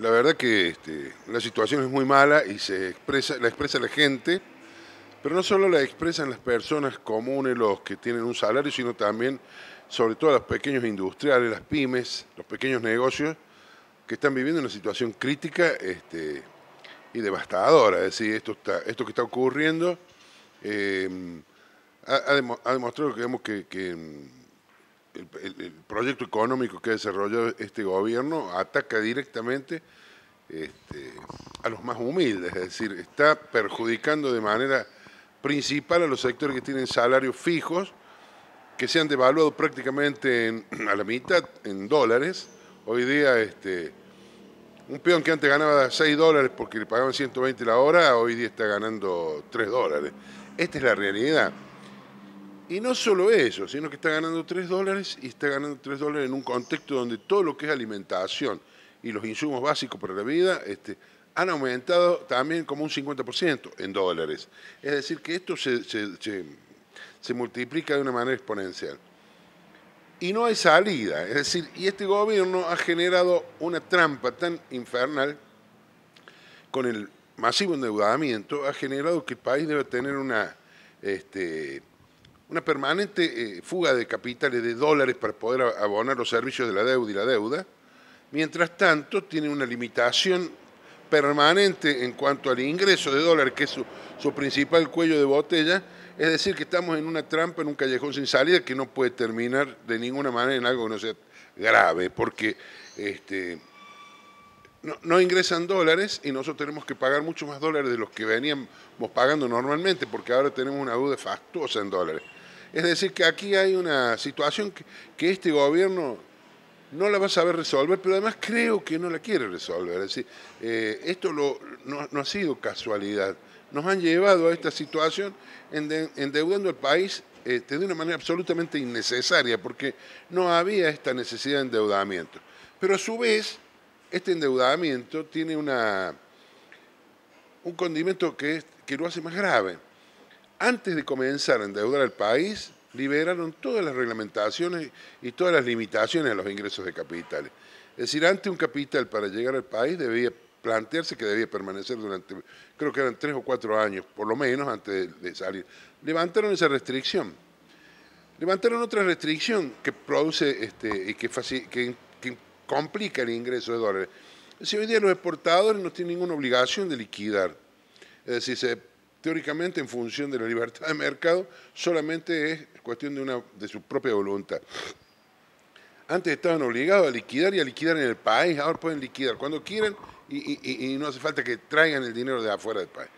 la verdad que este, la situación es muy mala y se expresa, la expresa la gente, pero no solo la expresan las personas comunes, los que tienen un salario, sino también, sobre todo los pequeños industriales, las pymes, los pequeños negocios, que están viviendo una situación crítica este, y devastadora. Es decir, esto, está, esto que está ocurriendo eh, ha, demostrado que, que, el, proyecto económico que ha desarrollado este gobierno ataca directamente este, a los más humildes, es decir, está perjudicando de manera principal a los sectores que tienen salarios fijos, que se han devaluado prácticamente a la mitad en dólares. Hoy día este, un peón que antes ganaba 6 dólares porque le pagaban 120 la hora, hoy día está ganando 3 dólares. Esta es la realidad. Y no solo eso, sino que está ganando 3 dólares y está ganando 3 dólares en un contexto donde todo lo que es alimentación y los insumos básicos para la vida este, han aumentado también como un 50% en dólares. Es decir, que esto se, se, multiplica de una manera exponencial. Y no hay salida. Es decir, y este gobierno ha generado una trampa tan infernal con el masivo endeudamiento, ha generado que el país debe tener una... Este, una permanente eh, fuga de capitales de dólares para poder abonar los servicios de la deuda y la deuda. Mientras tanto, tiene una limitación permanente en cuanto al ingreso de dólares, que es su, principal cuello de botella. Es decir, que estamos en una trampa, en un callejón sin salida que no puede terminar de ninguna manera en algo que no sea grave, porque este, no, no, ingresan dólares y nosotros tenemos que pagar mucho más dólares de los que veníamos pagando normalmente, porque ahora tenemos una deuda fastuosa en dólares. Es decir, que aquí hay una situación que, este gobierno no la va a saber resolver, pero además creo que no la quiere resolver. Es decir, eh, esto no, ha sido casualidad. Nos han llevado a esta situación endeudando al país este, de una manera absolutamente innecesaria, porque no había esta necesidad de endeudamiento. Pero a su vez, este endeudamiento tiene un condimento que lo hace más grave antes de comenzar a endeudar al país, liberaron todas las reglamentaciones y todas las limitaciones a los ingresos de capitales. Es decir, antes un capital para llegar al país debía plantearse que debía permanecer durante, creo que eran tres o cuatro años, por lo menos, antes de, salir. Levantaron esa restricción. Levantaron otra restricción que produce este, y que, que, que complica el ingreso de dólares. Es decir, hoy día los exportadores no tienen ninguna obligación de liquidar. Es decir, se teóricamente en función de la libertad de mercado, solamente es cuestión de, una, de su propia voluntad. Antes estaban obligados a liquidar y a liquidar en el país, ahora pueden liquidar cuando quieran y, no hace falta que traigan el dinero de afuera del país.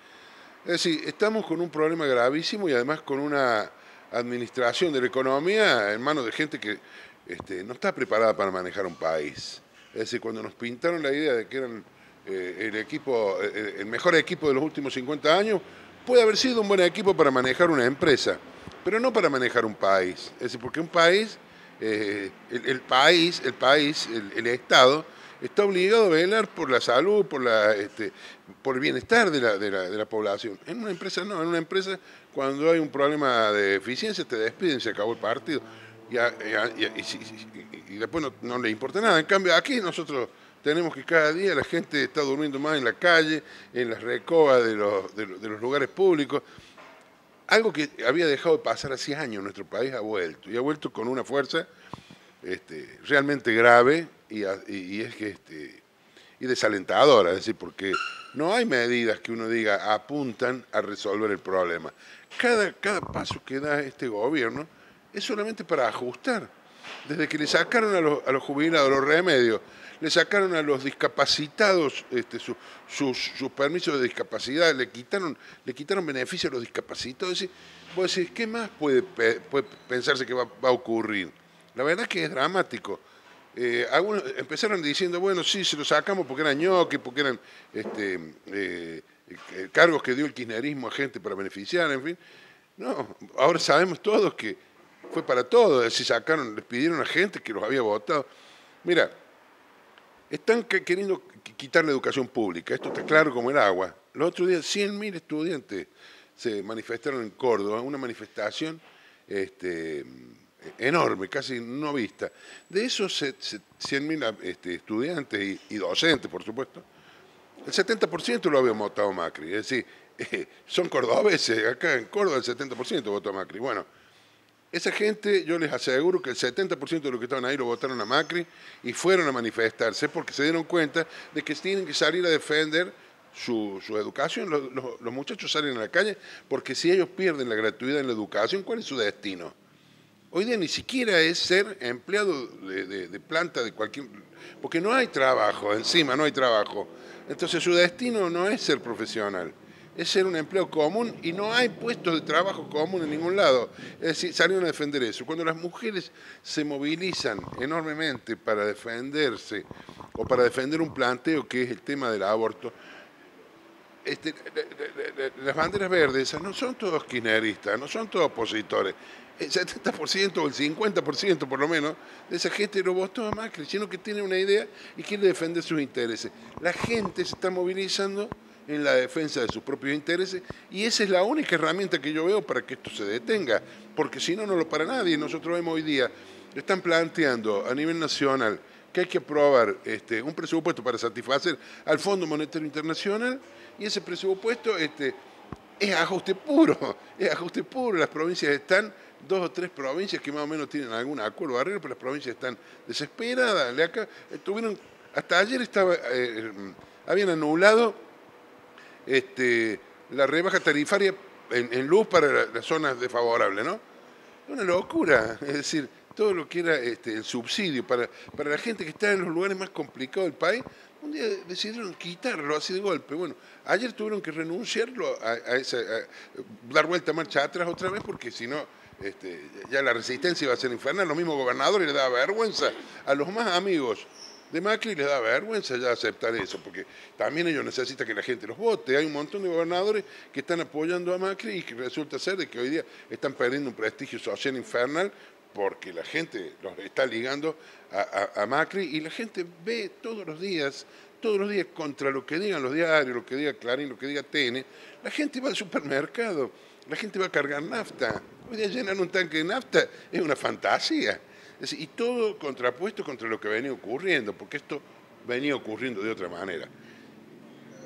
Es decir, estamos con un problema gravísimo y además con una administración de la economía en manos de gente que este, no está preparada para manejar un país. Es decir, cuando nos pintaron la idea de que eran eh, el equipo, eh, el mejor equipo de los últimos 50 años, puede haber sido un buen equipo para manejar una empresa, pero no para manejar un país. Es decir, porque un país, eh, el, país, el país, el, Estado, está obligado a velar por la salud, por, la, este, por el bienestar de la, de, la, de la, población. En una empresa no, en una empresa cuando hay un problema de eficiencia te despiden, se acabó el partido. Y, y, después no, no, le importa nada. En cambio, aquí nosotros tenemos que cada día la gente está durmiendo más en la calle, en las recobas de los, lugares públicos. Algo que había dejado de pasar hace años, nuestro país ha vuelto, y ha vuelto con una fuerza este, realmente grave y, es que este, y desalentadora, es decir, porque no hay medidas que uno diga apuntan a resolver el problema. Cada paso que da este gobierno es solamente para ajustar. Desde que le sacaron a los, jubilados los remedios, le sacaron a los discapacitados este, sus, permisos de discapacidad, le quitaron, le quitaron beneficios a los discapacitados. Decir, vos decís, ¿qué más puede, pensarse que va, a ocurrir? La verdad es que es dramático. Eh, empezaron diciendo, bueno, sí, se lo sacamos porque eran ñoques, porque eran este, eh, eh, cargos que dio el kirchnerismo a gente para beneficiar, en fin. No, ahora sabemos todos que fue para todos, decir, sacaron, les pidieron a gente que los había votado. Mira, están queriendo quitar la educación pública, esto está claro como el agua. Los otros días 100.000 estudiantes se manifestaron en Córdoba, una manifestación este, enorme, casi no vista. De esos 100.000 este, estudiantes y, docentes, por supuesto, el 70% lo había votado Macri. Es decir, son cordobeses, acá en Córdoba el 70% votó Macri. Bueno, esa gente, yo les aseguro que el 70% de los que estaban ahí lo votaron a Macri y fueron a manifestarse porque se dieron cuenta de que tienen que salir a defender su, educación. Los, muchachos salen a la calle porque si ellos pierden la gratuidad en la educación, ¿cuál es su destino? Hoy día ni siquiera es ser empleado de, de planta de cualquier... porque no hay trabajo, encima no hay trabajo. Entonces su destino no es ser profesional es ser un empleo común y no hay puestos de trabajo común en ningún lado. Es decir, salieron a defender eso. Cuando las mujeres se movilizan enormemente para defenderse o para defender un planteo que es el tema del aborto, este, las banderas verdes no son todos kirchneristas, no son todos opositores. El 70% o el 50% por lo menos de esa gente no votó a Macri, sino que tiene una idea y quiere defender sus intereses. La gente se está movilizando en la defensa de sus propios intereses y esa es la única herramienta que yo veo para que esto se detenga, porque si no, no lo para nadie. Nosotros vemos hoy día, están planteando a nivel nacional que hay que aprobar este, un presupuesto para satisfacer al Fondo Monetario Internacional y ese presupuesto este, es ajuste puro, es ajuste puro. Las provincias están, dos o tres provincias que más o menos tienen algún acuerdo barrero, pero las provincias están desesperadas. Acá, estuvieron, hasta ayer estaba, eh, habían anulado este, la rebaja tarifaria en, luz para las zonas desfavorables, ¿no? Una locura, es decir, todo lo que era este, el subsidio para, para la gente que está en los lugares más complicados del país, un día decidieron quitarlo así de golpe. Bueno, ayer tuvieron que renunciarlo a, esa, dar vuelta marcha atrás otra vez porque si no, este, ya la resistencia iba a ser infernal. Los mismos gobernadores les daba vergüenza a los más amigos de Macri les da vergüenza ya aceptar eso, porque también ellos necesitan que la gente los vote. Hay un montón de gobernadores que están apoyando a Macri y que resulta ser de que hoy día están perdiendo un prestigio social infernal porque la gente los está ligando a, Macri y la gente ve todos los días, todos los días contra lo que digan los diarios, lo que diga Clarín, lo que diga TN, la gente va al supermercado, la gente va a cargar nafta. Hoy día llenar un tanque de nafta es una fantasía y todo contrapuesto contra lo que venía ocurriendo, porque esto venía ocurriendo de otra manera.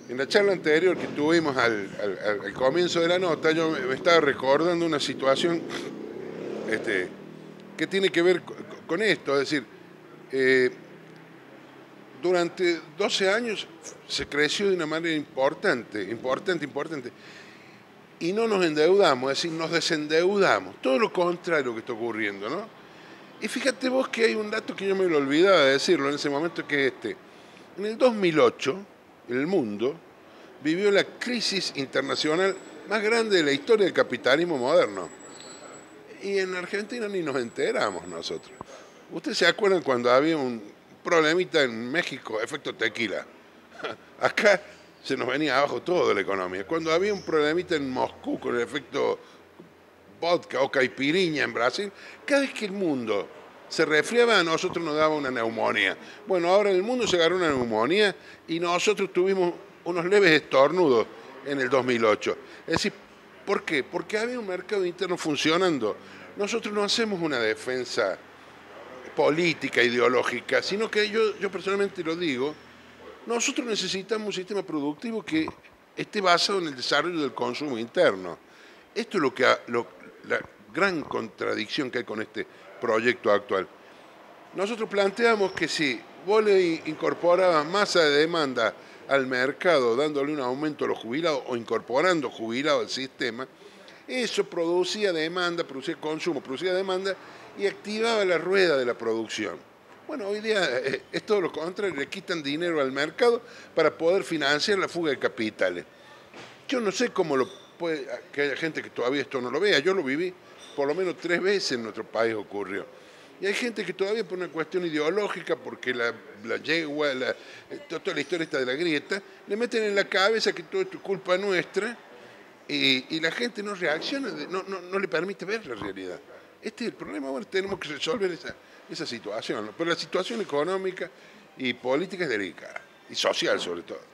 En la charla anterior que tuvimos al, comienzo de la nota, yo me estaba recordando una situación este, que tiene que ver con esto, es decir, eh, durante 12 años se creció de una manera importante, importante, importante, y no nos endeudamos, es decir, nos desendeudamos, todo lo contrario que está ocurriendo, ¿no? Y fíjate vos que hay un dato que yo me lo olvidaba de decirlo en ese momento, que este. En el 2008, el mundo vivió la crisis internacional más grande de la historia del capitalismo moderno. Y en Argentina ni nos enteramos nosotros. ¿Ustedes se acuerdan cuando había un problemita en México, efecto tequila? Acá se nos venía abajo todo de la economía. Cuando había un problemita en Moscú con el efecto vodka o caipiriña en Brasil, cada vez que el mundo se resfriaba, a nosotros nos daba una neumonía. Bueno, ahora en el mundo se agarró una neumonía y nosotros tuvimos unos leves estornudos en el 2008. Es decir, ¿por qué? Porque había un mercado interno funcionando. Nosotros no hacemos una defensa política, ideológica, sino que yo, yo personalmente lo digo, nosotros necesitamos un sistema productivo que esté basado en el desarrollo del consumo interno. Esto es lo que, la gran contradicción que hay con este proyecto actual. Nosotros planteamos que si vos le incorporabas masa de demanda al mercado, dándole un aumento a los jubilados o incorporando jubilados al sistema, eso producía demanda, producía consumo, producía demanda y activaba la rueda de la producción. Bueno, hoy día eh, es todo lo contrario, le quitan dinero al mercado para poder financiar la fuga de capitales. Yo no sé cómo lo que haya gente que todavía esto no lo vea. Yo lo viví por lo menos tres veces en nuestro país ocurrió. Y hay gente que todavía por una cuestión ideológica, porque la, la yegua, eh, toda la historia está de la grieta, le meten en la cabeza que todo esto es culpa nuestra y, la gente no reacciona, no, no, no, le permite ver la realidad. Este es el problema, bueno, tenemos que resolver esa, esa situación. Pero la situación económica y política es delicada, y social sobre todo.